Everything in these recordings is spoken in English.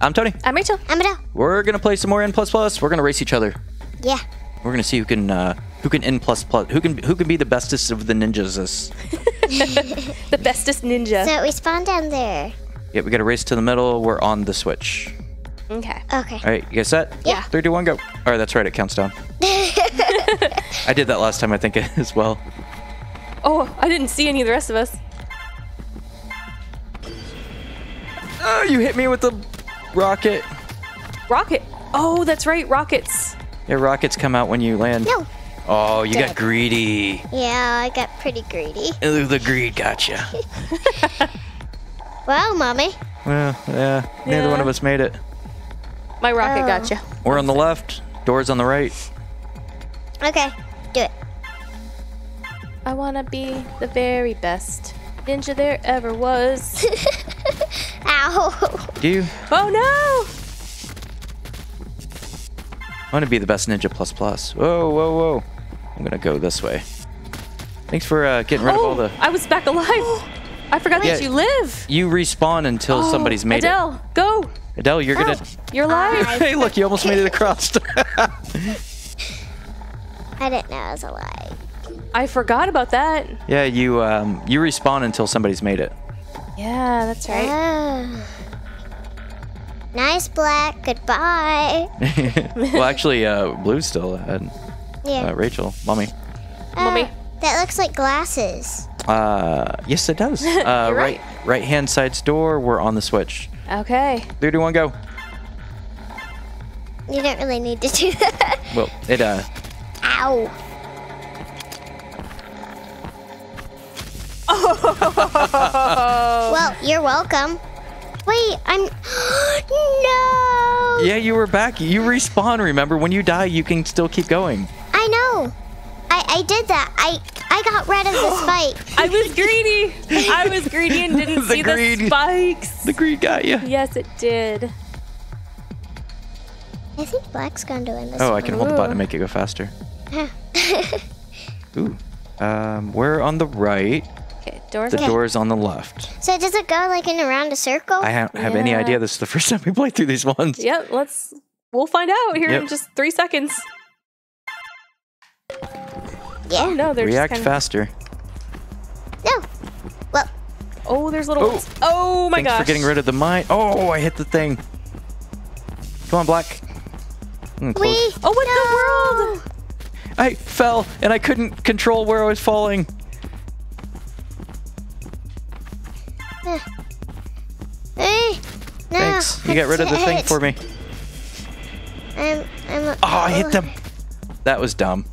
I'm Tony. I'm Rachel. I'm Adele. We're gonna play some more N plus plus. We're gonna race each other. Yeah. We're gonna see who can uh, who can N plus plus who can who can be the bestest of the ninjas. This. The bestest ninja. So we spawn down there. Yeah, we gotta race to the middle. We're on the switch. okay. Okay. All right, you guys set? Yeah. Three, two, one, go. All right, that's right. It counts down. I did that last time, I think, as well. Oh, I didn't see any of the rest of us. Oh, you hit me with the rocket. Rocket. Oh, that's right. Rockets. Yeah, rockets come out when you land. No. Oh, you got greedy. Yeah, I got pretty greedy. Ooh, the greed got you. Well, mommy. well, yeah, neither one of us made it. My rocket Oh. gotcha. We're on the left. Doors on the right. Okay, do it. I wanna be the very best ninja there ever was. Ow. Do you? oh no! I want to be the best ninja plus plus. Whoa, whoa, whoa. I'm gonna go this way. Thanks for uh, getting rid of all Oh, the. I was back alive. I forgot that you live. You respawn until Oh, somebody's made it. Adele, go. Adele, you're gonna. You're alive. Hey, look, you almost made it across. I didn't know I was alive. I forgot about that. yeah, you um, you respawn until somebody's made it. Yeah, that's right. Oh. Nice black. Goodbye. well, actually, uh, Blue's still ahead. Yeah. Uh, Rachel, mommy. Mommy. Uh, that looks like glasses. Uh, yes, it does. Uh, You're right, right. right hand side's door. We're on the switch. Okay. Three, two, one, go. You don't really need to do that. Well, it uh, Ow. Well, you're welcome. Wait, I'm. no. yeah, you were back. You respawn. Remember, when you die, you can still keep going. I know. I I did that. I I got rid of the spike. I was greedy. I was greedy and didn't The see greed. the spikes. The greed got you. Yes, it did. I think black's going to win this. Oh, I can hold the button to make it go faster. one. Ooh. Um, we're on the right. Okay, doors. The on- is on the left. so does it go like in around a circle? I don't have any idea. This is the first time we played through these ones. Yep. Let's. We'll find out here in just three seconds. yeah. Oh no, they're React just kind of. faster. No. Well, Oh, there's little Oh. ones. Oh my Thanks gosh. for getting rid of the mine. Oh, I hit the thing. Come on, Black. I'm we. Oh, what the world? I fell and I couldn't control where I was falling. Hey. No. Thanks. You got rid of the thing for me. I'm. I'm. A, Oh, I hit oh. them. That was dumb.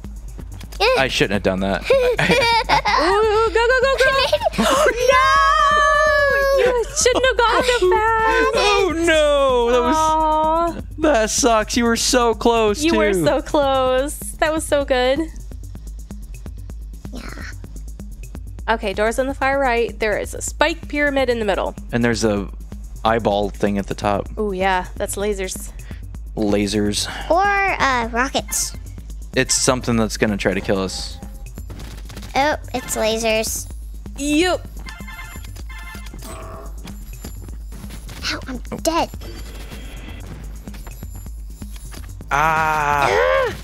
I shouldn't have done that. Ooh, go go go go! Oh, no! You shouldn't have gone so fast. oh no, that was Aw, that sucks. You were so close. you too. were so close. That was so good. Okay, doors on the far right. There is a spike pyramid in the middle. And there's a eyeball thing at the top. Oh yeah, that's lasers. Lasers. Or uh, rockets. It's something that's gonna try to kill us. Oh, it's lasers. Yep. Ow, I'm dead. Ah.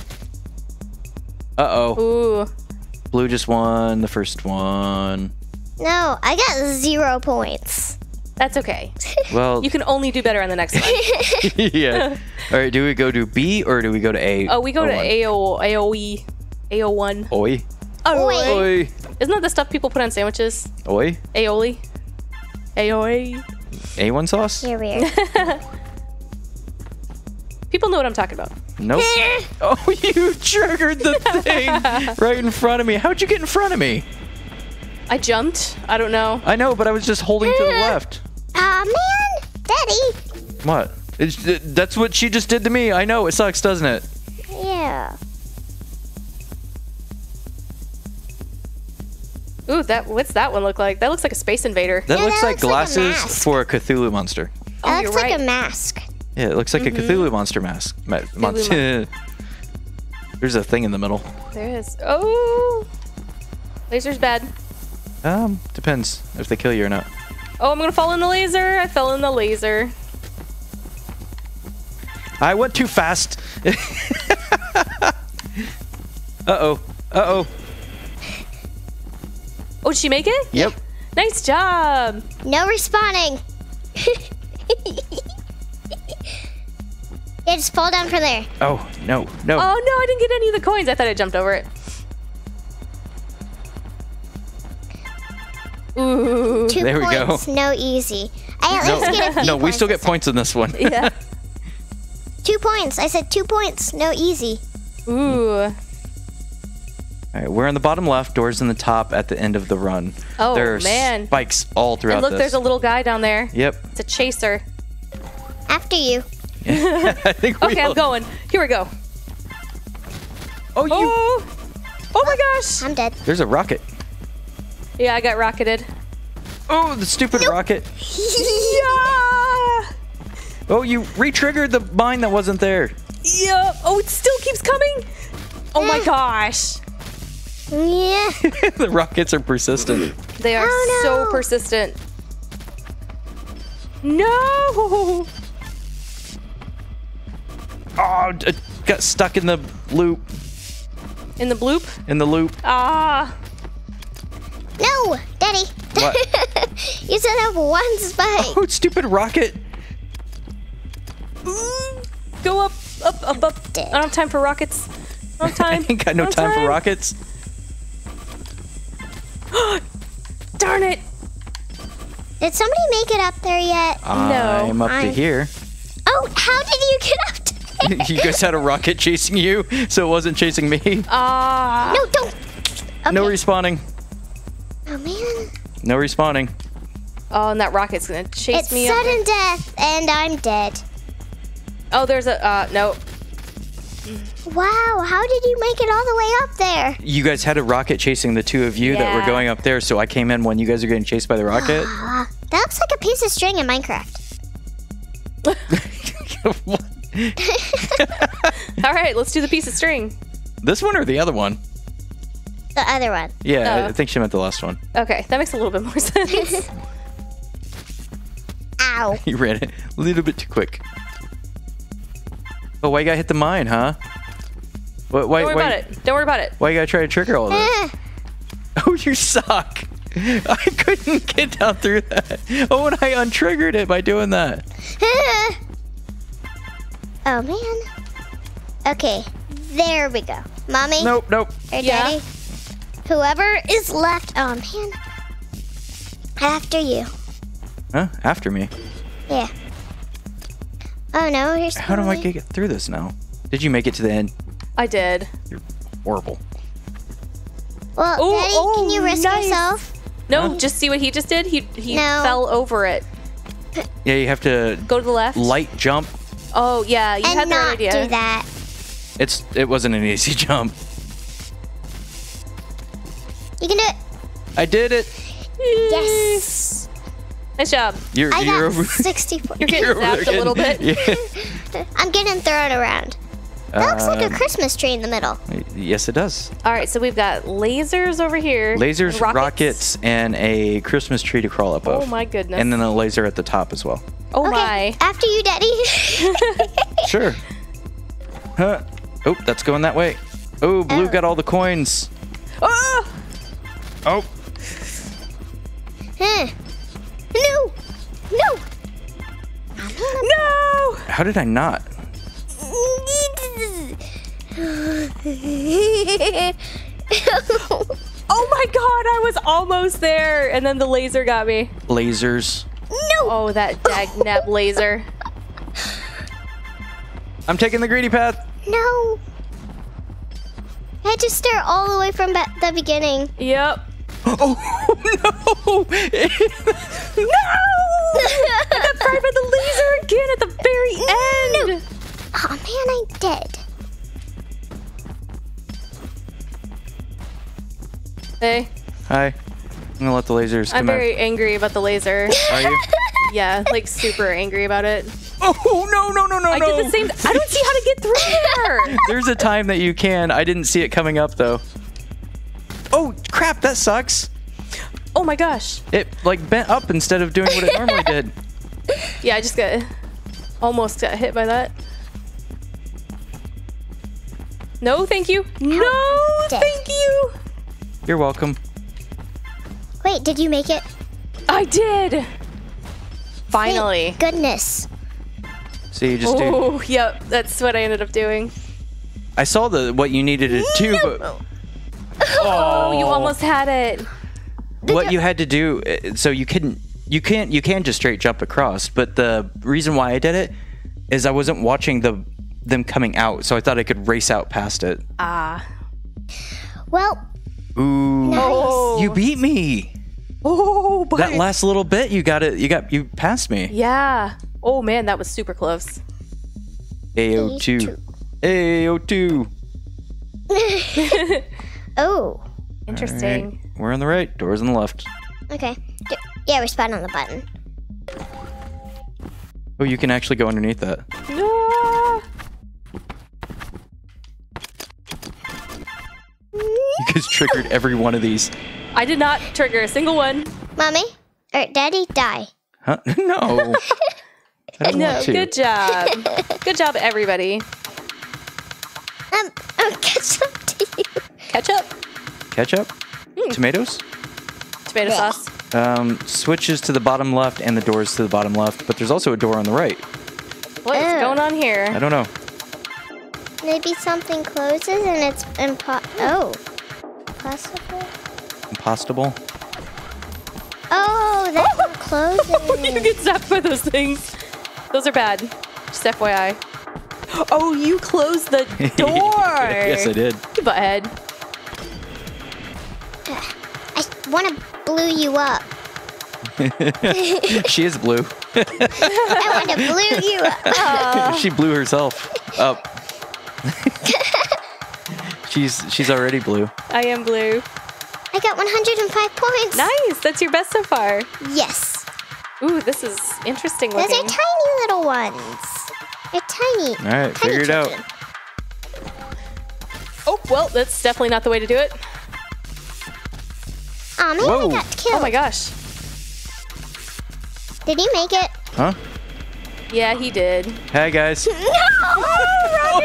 Uh oh. Ooh. Blue just won the first one. No, I got zero points. That's okay. Well, You can only do better on the next one. yeah. All right. Do we go to B or do we go to A? Oh, we go to one? AO AOE AO1. Oi. Oh, Oi. Oi. Isn't that the stuff people put on sandwiches? Oi. Aioli. AOA. A1 sauce? You're weird. People know what I'm talking about. Nope. oh, you triggered the thing right in front of me. How'd you get in front of me? I jumped. I don't know. I know, but I was just holding to the left. Aw, man. Daddy. What? It's, uh, that's what she just did to me. I know. It sucks, doesn't it? Yeah. Ooh, that what's that one look like? That looks like a space invader. That Yeah, looks that like looks like a glasses mask. for a Cthulhu monster. Oh, That you're looks like right. a mask. Yeah, it looks like a Cthulhu monster mask. Ma- monster. There's a thing in the middle. There is. Oh, laser's bad. Um, depends if they kill you or not. Oh, I'm gonna fall in the laser. I fell in the laser. I went too fast. uh oh. Uh oh. Oh, did she make it? Yep. Nice job. No respawning. yeah, just fall down from there. Oh no no. Oh no, I didn't get any of the coins. I thought I jumped over it. Ooh. Two There we go. points, no easy. I at least get a few no, we still get points in this one. Yeah. Two points. I said two points, no easy. Ooh. All right, we're in the bottom left. Doors in the top at the end of the run. Oh, there are man. spikes all throughout And look, this. there's a little guy down there. Yep. It's a chaser. After you. I think we. Okay, I'm going. Here we go. Oh, you. Oh. Oh my gosh. I'm dead. There's a rocket. Yeah, I got rocketed. Oh, the stupid rocket. Yeah. Oh, you re-triggered the mine that wasn't there. Yeah. Oh, it still keeps coming. Oh my gosh. yeah. the rockets are persistent. They are Oh, so persistent. No. Oh, d- got stuck in the loop. In the bloop. In the loop. Ah. No, Daddy. What? you still have one spike. Oh, stupid rocket. Mm. Go up, up, up, up. I don't have time for rockets. I don't have I ain't got no I don't time for rockets. Darn it. Did somebody make it up there yet? I'm No. I'm up to I'm- here. Oh, how did you get up to there? you guys had a rocket chasing you, so it wasn't chasing me. Ah. No, don't. Okay. No respawning. oh man. No respawning. Oh, and that rocket's gonna chase It's me. over- sudden death, and I'm dead. Oh, there's a. Uh, no. Wow, how did you make it all the way up there? You guys had a rocket chasing the two of you that were going up there, so I came in when you guys are getting chased by the rocket. Ah, that looks like a piece of string in Minecraft. What? All right, let's do the piece of string. this one or the other one? The other one. Yeah, I- Oh. I think she meant the last one. Okay, that makes a little bit more sense. Ow. You ran it a little bit too quick. Oh, why you gotta hit the mine, huh? Why, why, Don't worry why, about it. Don't worry about it. why you gotta try to trigger all of this? Eh, Oh, you suck! I couldn't get down through that. Oh, and I untriggered it by doing that. eh. Oh man. Okay, there we go. Mommy Nope, nope. or Yeah. Daddy, whoever is left. Oh man. After you. Huh? After me. Yeah. Oh no, here's. How do I get through this now? Did you make it to the end? I did. You're horrible. Well, Oh, Daddy, oh, can you risk nice. yourself? No, Huh? just see what he just did. He he No. fell over it. Yeah, you have to Go to the left. light jump. Oh yeah, you and had the not idea. do that. It's it wasn't an easy jump. You can do it. I did it. Yes. Nice job. You're I you're got over. 64. You're getting you're over zapped a little bit. Yeah. I'm getting thrown around. That looks like a Um, Christmas tree in the middle. Yes, it does. All right, so we've got lasers over here. Lasers, rockets. rockets. and a Christmas tree to crawl up of. Oh my goodness. And then a laser at the top as well. oh Okay, my. after you, Daddy. Sure. Huh. Oh, that's going that way. Oh, blue Oh. got all the coins. Ah! Oh, Huh. no, no. No! how did I not? Oh my god, I was almost there, and then the laser got me. Lasers. no. Oh, that dag nab laser. I'm taking the greedy path. No. I had to start all the way from the beginning. Yep. Oh no! No! I got fried by the laser again at the very end. No. Oh man, I'm dead. Hey, Hi. I'm gonna let the lasers I'm come very angry about the laser. Are you? Yeah, like super angry about it. Oh no no no no I no! did the same. I don't see how to get through there. There's a time that you can. I didn't see it coming up though. Oh crap! That sucks. Oh my gosh. It like bent up instead of doing what it normally did. Yeah, I just got almost got hit by that. No, thank you. No, thank you. You're welcome. Wait, did you make it? I did. Finally. Thank goodness. So you just do. Oh, yep. That's what I ended up doing. I saw the what you needed it to do, but Oh, you almost had it. what you had to do. uh, So you couldn't. You can't. You can just straight jump across. But the reason why I did it is I wasn't watching the them coming out, so I thought I could race out past it. Ah. Well, Ooh, Oh. you beat me. Oh, but That last little bit, you got it. You got you passed me. yeah. Oh man, that was super close. AO2. AO2. oh, Interesting. We're on the right. Doors on the left. okay. D- Yeah, respond on the button. Oh, you can actually go underneath that. No. You guys triggered every one of these. I did not trigger a single one. Mommy or Daddy, die. Huh? No. I didn't No, want to. good job. good job, everybody. Um, I'll catch up to you. Ketchup, Ketchup? Hmm. Tomatoes? tomato Yeah. sauce. Um, switches to the bottom left and the doors to the bottom left, but there's also a door on the right. What is Ew. going on here? I don't know. Maybe something closes and it's impo- Oh, possible. Impossible. Oh, that's not closing. you get zapped by those things. Those are bad. Just FYI. Oh, you closed the door. yes, I did. You butthead. I want to blew you up. she is blue. I want to blew you up. she blew herself up. She's she's already blue. I am blue. I got 105 points. Nice. That's your best so far. Yes. Ooh, this is interesting Those are tiny little ones. They're tiny. All right, tiny figure it out. oh, well, that's definitely not the way to do it. Aw, man, Whoa. I got killed. Oh my gosh. Did he make it? Huh? Yeah, he did. Hey guys.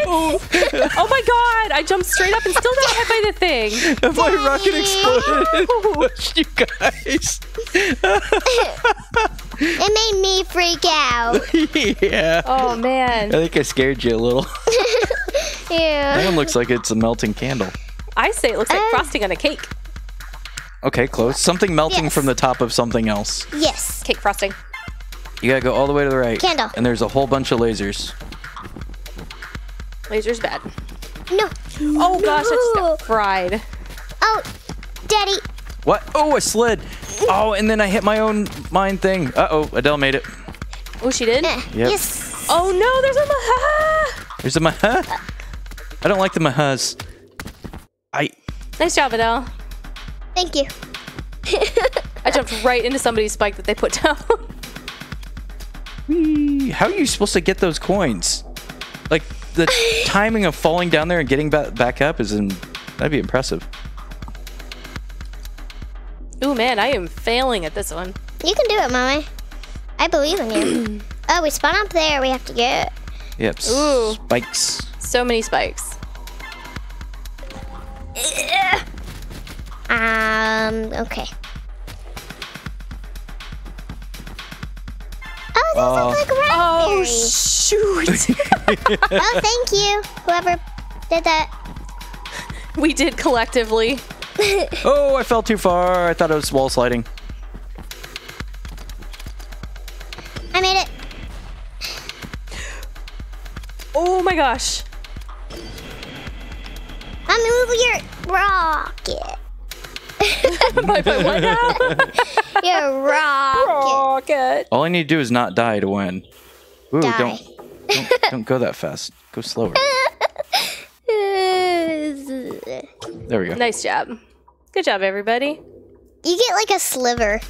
No! oh my god! I jumped straight up and still got hit by the thing. My rocket Daddy. exploded and pushed you guys. It made me freak out. yeah. Oh man. I think I scared you a little. that Ew. one looks like it's a melting candle. I say it looks like Uh, frosting on a cake. Okay, close. Something melting Yes. from the top of something else. Yes. Cake frosting. You gotta go all the way to the right. Candle. And there's a whole bunch of lasers. Laser's bad. No. Oh gosh, I just fried. Oh, Daddy. What? Oh, I slid. Oh, and then I hit my own mine thing. Uh oh, Adele made it. Oh, she did? Eh, Yep. Yes. Oh no, there's a maha! There's a maha. I don't like the mahas. I. Nice job, Adele. Thank you. I jumped right into somebody's spike that they put down. Whee. How are you supposed to get those coins? Like the timing of falling down there and getting ba- back up is in. That'd be impressive. Ooh man, I am failing at this one. You can do it, Mommy. I believe in you. oh, we spawn up there. We have to get. Yep. Ooh. Spikes. So many spikes. Um. Okay. Oh, those Oh. look like uh, Oh shoot! oh, thank you, whoever did that. we did collectively. Oh, I fell too far. I thought it was wall sliding. I made it. Oh my gosh. Mommy, move your rocket. Bye bye what now? Your rocket. Rocket. All I need to do is not die to win. Ooh, Die. don't, don't don't go that fast. Go slower. There we go. Nice job. Good job, everybody. You get like a sliver.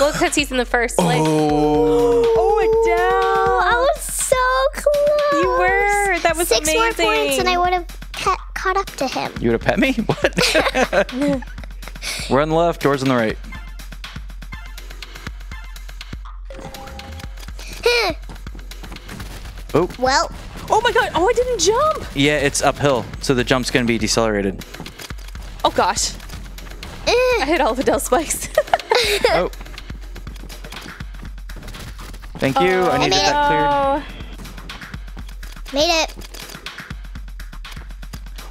Well, because he's in the first place. Oh. Oh, Adele! Oh, I was so close. You were. That was Six amazing. more points, and I would have caught up to him. You would have pet me? What? We're on the left, doors on the right. Hmm. Oh, Well, Oh my god! Oh, I didn't jump. Yeah, it's uphill, so the jump's gonna be decelerated. Oh gosh, eh. I hit all the Adele's spikes. oh. Thank you. I need to get that oh, cleared. Oh, Made it.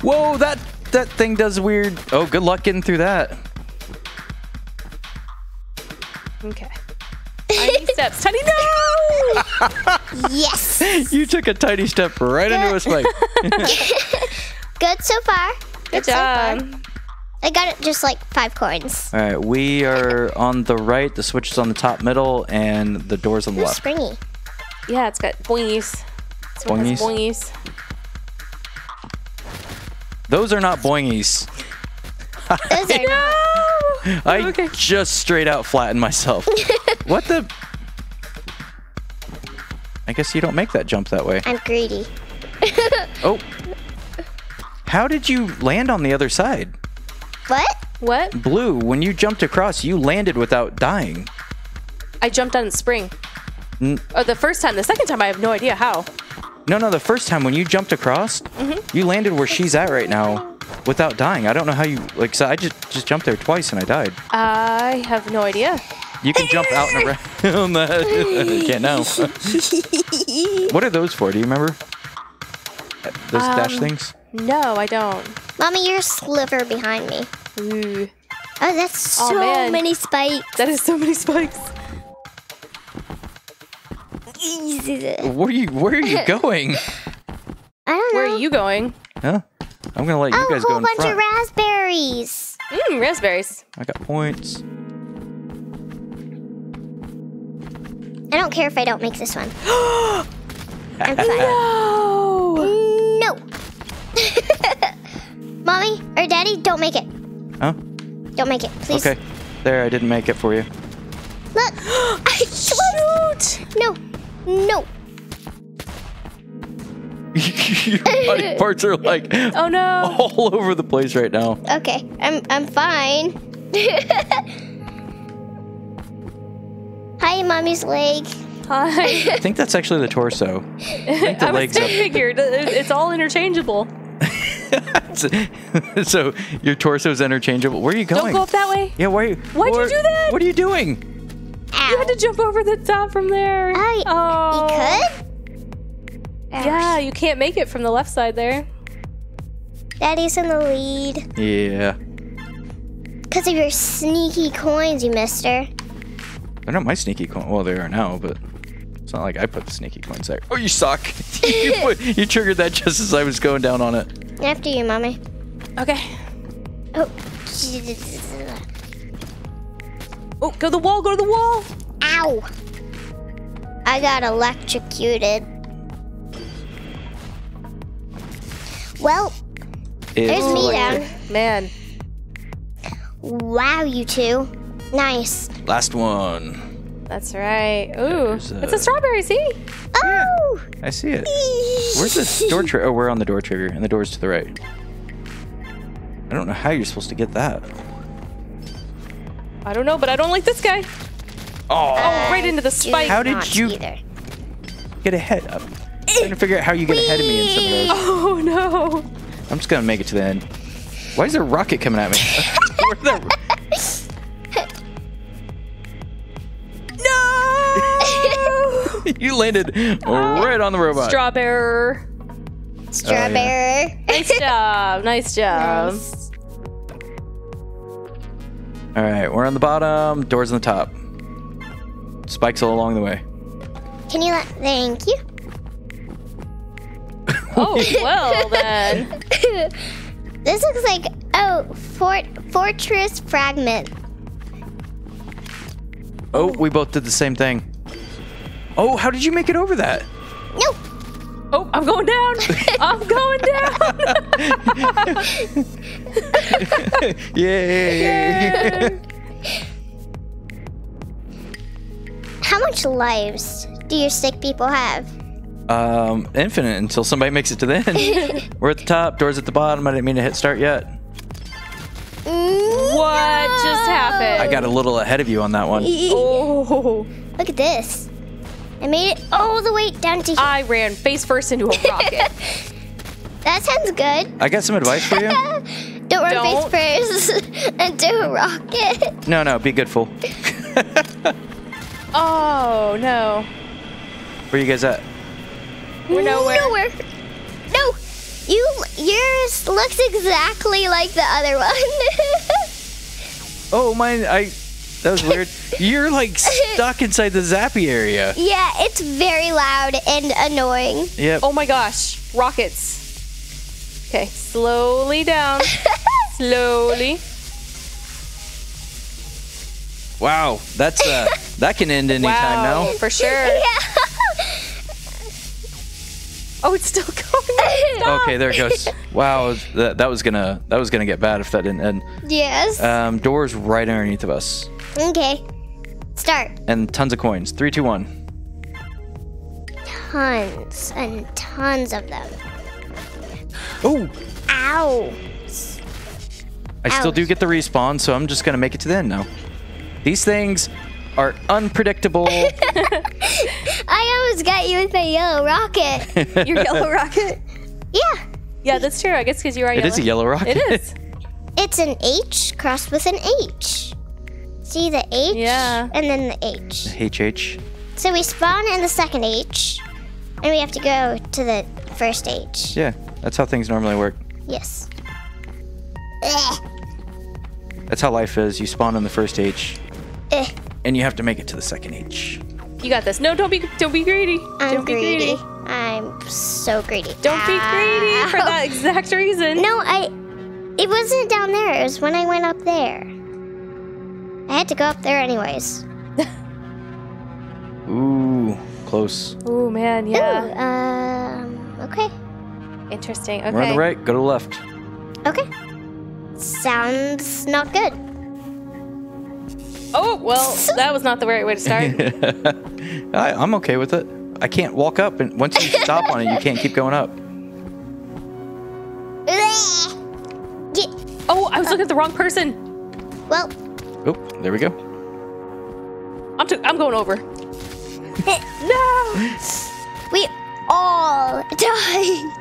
Whoa, that that thing does weird. Oh, good luck getting through that. Okay. Tiny steps. Tiny no. Yes. You took a tiny step right into a spike. Good so far. Good so far. job. I got it just like five coins. All right, we are on the right. The switch is on the top middle, and the door's on the left. springy. Yeah, it's got boingies. This one has boingies. Those are not boingies. Those are not. I Okay. just straight out flattened myself. what the? I guess you don't make that jump that way. I'm greedy. Oh. How did you land on the other side? What? What? Blue, when you jumped across, you landed without dying. I jumped on spring. N- Oh, the first time. The second time, I have no idea how. No, no, the first time when you jumped across, mm-hmm. you landed where she's at right now without dying. I don't know how you like. So I just just jumped there twice and I died. I have no idea. You can jump out and around that. Can't know. what are those for? Do you remember? Those dash Um, things? No, I don't. Mommy, you're a sliver behind me. Ooh, Oh, that's Oh, so man. many spikes. that is so many spikes. Where are you? Where are you going? I don't know. Where are you going? Huh? I'm gonna let you Oh, a guys go whole bunch of raspberries. Mmm, raspberries. I got points. I don't care if I don't make this one. I'm fine. Oh. No. Mommy or Daddy, don't make it. Huh? Don't make it, please. Okay. There, I didn't make it for you. Look. I Shoot! No. No. Your body parts are like Oh no! all over the place right now. Okay. I'm I'm fine. Hi, Mommy's leg. Hi. I think that's actually the torso. I think the I was legs up. figured it's all interchangeable. so your torso is interchangeable. Where are you going? Don't going? go up that way. Yeah, why? Why'd you what- do that? What are you doing? Ow. You had to jump over the top from there. I, oh. You oh. could? Yeah, you can't make it from the left side there. Daddy's in the lead. Yeah, Because of your sneaky coins, you mister. they're not my sneaky coin. Well, they are now, but it's not like I put the sneaky coins there. Oh, you suck! you, put, you triggered that just as I was going down on it. After you, Mommy. Okay. Oh. Oh, go to the wall. Go to the wall. Ow. I got electrocuted. Well, It's there's me down. Man. Wow, you two. Nice. Last one. That's right. Ooh, There's, it's a uh, strawberry. See? Oh! I see it. Where's the door trigger? Oh, we're on the door trigger, and the door's to the right. I don't know how you're supposed to get that. I don't know, but I don't like this guy. Oh, Oh, right into the spike. How did you- Either. get ahead. I'm trying to figure out how you get ahead of me in some of those. Oh no. I'm just gonna make it to the end. Why is there a rocket coming at me? Where'd No. you landed oh, right on the robot. Strawberry. Strawberry. Oh, nice job. Nice job. Nice. All right, we're on the bottom. Doors on the top. Spikes all along the way. Can you let? Thank you. Oh well then. This looks like oh, fort fortress fragment. Oh, we both did the same thing. Oh, how did you make it over that? Nope. Oh, I'm going down. I'm going down. Yay! How much lives do your sick people have? Um, infinite until somebody makes it to the end. we're at the top. Doors at the bottom. I didn't mean to hit start yet. What just happened? I got a little ahead of you on that one. Oh. Look at this. I made it all the way down to here. I ran face first into a rocket. that sounds good. I got some advice for you. Don't run Don't. face first into a rocket. No, no, be good fool. oh no. Where you guys at? We're nowhere. Nowhere. No. You yours looks exactly like the other one. Oh, mine. I. That was weird. You're like stuck inside the zappy area. yeah, it's very loud and annoying. Yep. Oh my gosh. Rockets. Okay, slowly down. slowly. Wow. That's uh. that can end anytime wow, now. for sure. Yeah. Oh, it's still going. Okay, there it goes. Wow, that, that was gonna that was gonna get bad if that didn't end. yes. Um, doors right underneath of us, okay. Start. and tons of coins. Three, two, one. Tons and tons of them. Oh, Ow. I still do get the respawn, so I'm just gonna make it to the end now. These things are unpredictable. I almost got you with my yellow rocket. Your yellow rocket. yeah. Yeah, that's true. I guess because you are it yellow. is a yellow rocket. It is. It's an H crossed with an H. See the H? Yeah. And then the H. HH. So we spawn in the second H, and we have to go to the first H. Yeah, that's how things normally work. Yes. Ugh. That's how life is. You spawn in the first H, Ugh. and you have to make it to the second H. You got this. No, don't be don't be greedy. I'm don't be greedy. greedy. I'm so greedy. Don't be greedy for that exact reason. No, I. It wasn't down there. It was when I went up there. I had to go up there anyways. Ooh, close. Oh man, yeah. Ooh, um. Okay. Interesting. Okay. We're on the right. Go to the left. Okay. Sounds not good. Oh well, that was not the right way to start. I, I'm okay with it. I can't walk up, and once you stop on it, you can't keep going up. Oh, I was looking at the wrong person. well, Oh, there we go. I'm t- I'm going over. no. we all died.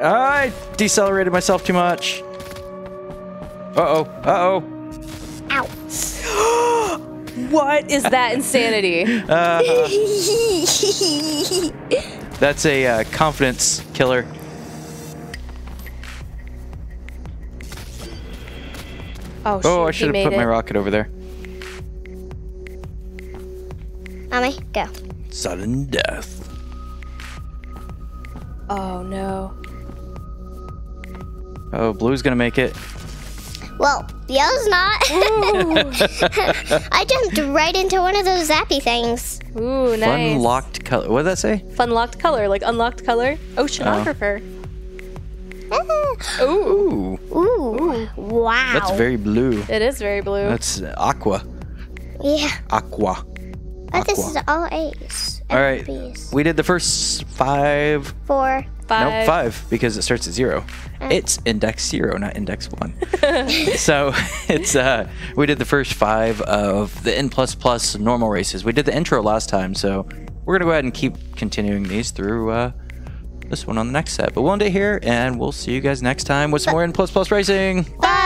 I decelerated myself too much. Uh oh. Uh oh. Ow. What is that insanity? That's a uh, confidence killer. Oh, Oh, I should have made put my rocket over there. Mommy, go. Sudden death. Oh no. Oh, blue's gonna make it. Well, yellow's not. I jumped right into one of those zappy things. Ooh, nice. Fun locked color. What did that say? Fun locked color, like unlocked color. Oceanographer. Ah, Ooh, Ooh, Ooh. Wow. that's very blue. it is very blue. That's aqua. Yeah. Aqua. But this is all A's. All right. B's. We did the first five. Four. Five. No, five because it starts at zero. It's index zero, not index one. so it's uh, we did the first five of the N plus plus normal races. We did the intro last time, so we're gonna go ahead and keep continuing these through uh, this one on the next set. But we'll end it here, and we'll see you guys next time with some more N plus plus racing. Bye.